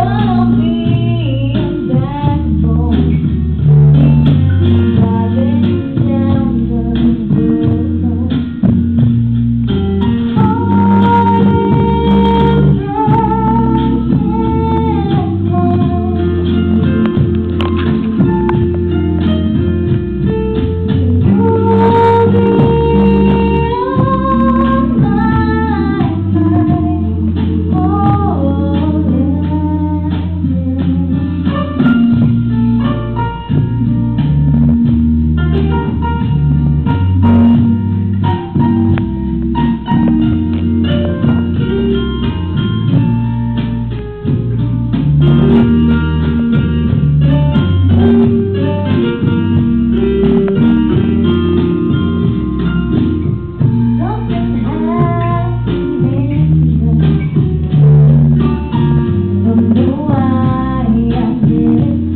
Lord, know I did it.